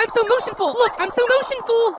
I'm so motionful. Look, I'm so motionful.